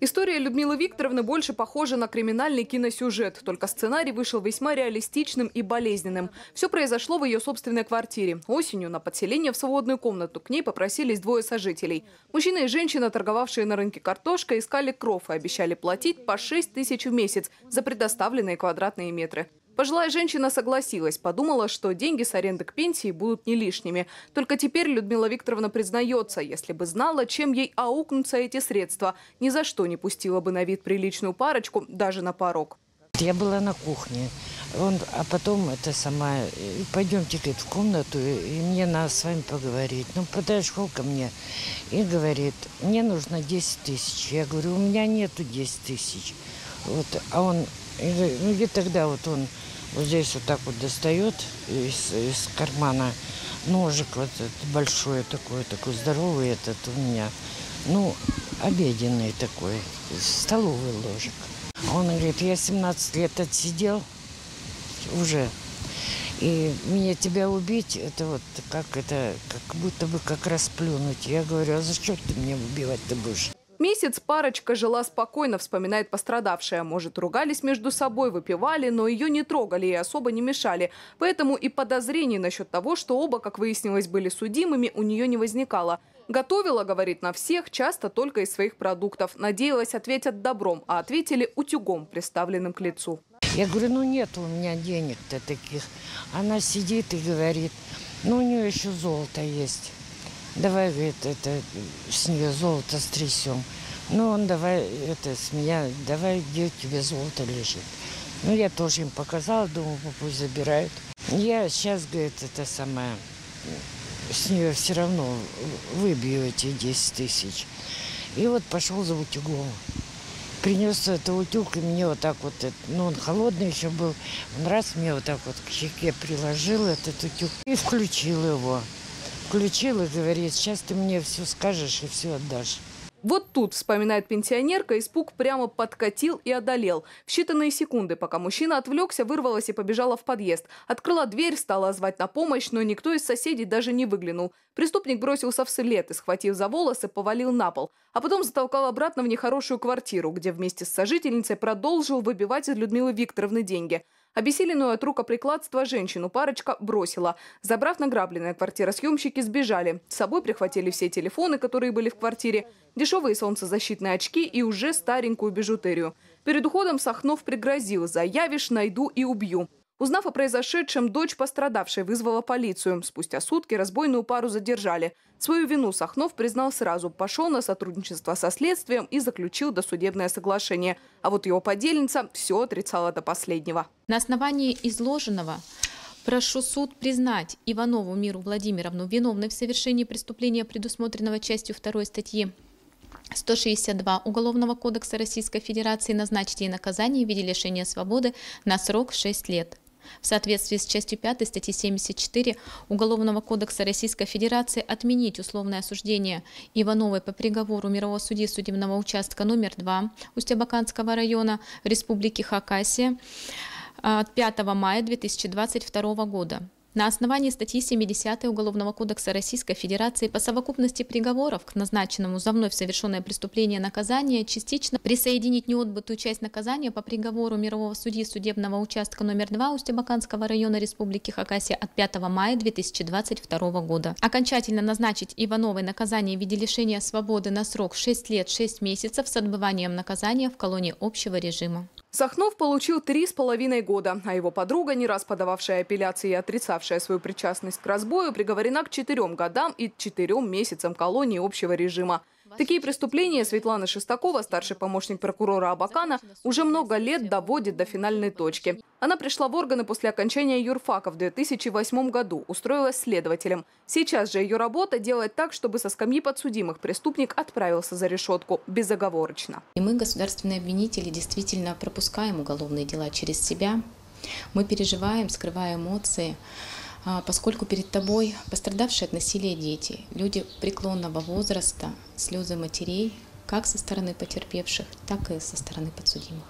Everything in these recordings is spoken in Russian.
История Людмилы Викторовны больше похожа на криминальный киносюжет, только сценарий вышел весьма реалистичным и болезненным. Все произошло в ее собственной квартире. Осенью на подселение в свободную комнату к ней попросились двое сожителей. Мужчина и женщина, торговавшие на рынке картошкой, искали кров и обещали платить по 6 тысяч в месяц за предоставленные квадратные метры. Пожилая женщина согласилась, подумала, что деньги с аренды к пенсии будут не лишними. Только теперь Людмила Викторовна признается, если бы знала, чем ей аукнутся эти средства, ни за что не пустила бы на вид приличную парочку даже на порог. Я была на кухне, он, а потом это сама, пойдемте говорит, в комнату, и мне надо с вами поговорить. Ну, подошел ко мне и говорит, мне нужно 10 тысяч. Я говорю, у меня нету 10 тысяч. Вот, а он, и, ну, и тогда вот он вот здесь вот так вот достает из, из кармана ножик вот этот большой такой, такой здоровый этот у меня. Ну, обеденный такой, столовый ложек. Он говорит, я 17 лет отсидел уже. И мне тебя убить, это вот как это, как будто бы как расплюнуть. Я говорю, а за что ты мне убивать-то будешь? Месяц парочка жила спокойно, вспоминает пострадавшая. Может, ругались между собой, выпивали, но ее не трогали и особо не мешали. Поэтому и подозрений насчет того, что оба, как выяснилось, были судимыми, у нее не возникало. Готовила, говорит, на всех, часто только из своих продуктов. Надеялась, ответят добром, а ответили утюгом, приставленным к лицу. Я говорю, ну нет у меня денег-то таких. Она сидит и говорит, ну у нее еще золото есть. Давай, говорит, это с нее золото стрясем. Ну, он давай, это, с меня, давай, где у тебя золото лежит. Ну, я тоже им показала, думаю, пусть забирают. Я сейчас, говорит, это самое, с нее все равно выбью эти 10 тысяч. И вот пошел за утюгом. Принес это утюг, и мне вот так вот, ну, он холодный еще был. Он раз мне вот так вот к щеке приложил этот утюг и включил его включил и говорит, сейчас ты мне все скажешь и все отдашь. Вот тут, вспоминает пенсионерка, испуг прямо подкатил и одолел. В считанные секунды, пока мужчина отвлекся, вырвалась и побежала в подъезд. Открыла дверь, стала звать на помощь, но никто из соседей даже не выглянул. Преступник бросился вслед и, схватив за волосы, повалил на пол. А потом затолкал обратно в нехорошую квартиру, где вместе с сожительницей продолжил выбивать из Людмилы Викторовны деньги – Обессиленную от рукоприкладства женщину парочка бросила. Забрав награбленное квартиросъемщики сбежали. С собой прихватили все телефоны, которые были в квартире, дешевые солнцезащитные очки и уже старенькую бижутерию. Перед уходом Сахнов пригрозил «Заявишь, найду и убью». Узнав о произошедшем, дочь пострадавшей вызвала полицию. Спустя сутки разбойную пару задержали. Свою вину Сахнов признал сразу, пошел на сотрудничество со следствием и заключил досудебное соглашение. А вот его подельница все отрицала до последнего. На основании изложенного Прошу суд признать Иванову Миру Владимировну виновной в совершении преступления, предусмотренного частью 2 статьи 162 Уголовного кодекса Российской Федерации назначить ей наказание в виде лишения свободы на срок 6 лет. В соответствии с частью 5 статьи 74 Уголовного кодекса Российской Федерации отменить условное осуждение Ивановой по приговору мирового судьи судебного участка номер 2 Устьябаканского района в Республике Хакасия от 5 мая 2022 года. На основании статьи 70 Уголовного кодекса Российской Федерации по совокупности приговоров к назначенному за вновь совершенное преступление наказания частично присоединить неотбытую часть наказания по приговору мирового судьи судебного участка номер 2 Устебаканского района Республики Хакасия от 5 мая 2022 года. Окончательно назначить Ивановой наказание в виде лишения свободы на срок 6 лет 6 месяцев с отбыванием наказания в колонии общего режима. Сахнов получил три с половиной года, а его подруга, не раз подававшая апелляции и отрицавшая свою причастность к разбою, приговорена к четырем годам и четырем месяцам колонии общего режима. Такие преступления Светлана Шестакова, старший помощник прокурора Абакана, уже много лет доводит до финальной точки. Она пришла в органы после окончания юрфака в 2008 году, устроилась следователем. Сейчас же ее работа делать так, чтобы со скамьи подсудимых преступник отправился за решетку безоговорочно. И мы, государственные обвинители, действительно пропускаем уголовные дела через себя. Мы переживаем, скрывая эмоции. А, поскольку перед тобой пострадавшие от насилия дети, люди преклонного возраста, слезы матерей, как со стороны потерпевших, так и со стороны подсудимых.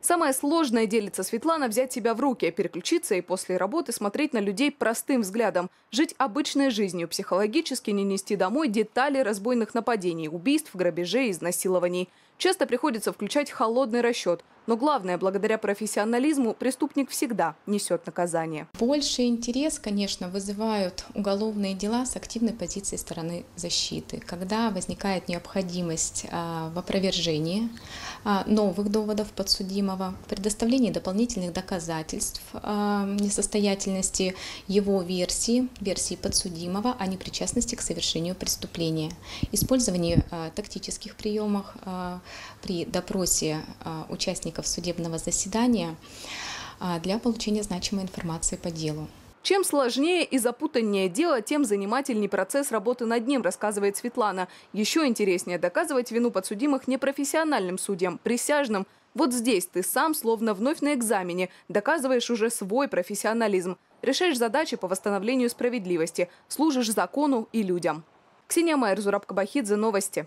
Самое сложное, делится Светлана, взять себя в руки, переключиться и после работы смотреть на людей простым взглядом. Жить обычной жизнью, психологически не нести домой детали разбойных нападений, убийств, грабежей, изнасилований. Часто приходится включать холодный расчет. Но главное, благодаря профессионализму преступник всегда несет наказание. Больше интерес, конечно, вызывают уголовные дела с активной позицией стороны защиты, когда возникает необходимость а, в опровержении новых доводов подсудимого, предоставлении дополнительных доказательств а, несостоятельности его версии, версии подсудимого о непричастности к совершению преступления, использование тактических приемов при допросе участников судебного заседания для получения значимой информации по делу. Чем сложнее и запутаннее дело, тем занимательнее процесс работы над ним, рассказывает Светлана. Еще интереснее доказывать вину подсудимых непрофессиональным судьям, присяжным. Вот здесь ты сам, словно вновь на экзамене, доказываешь уже свой профессионализм. Решаешь задачи по восстановлению справедливости, служишь закону и людям. Ксения Майер, Зураб Кабахидзе, Новости.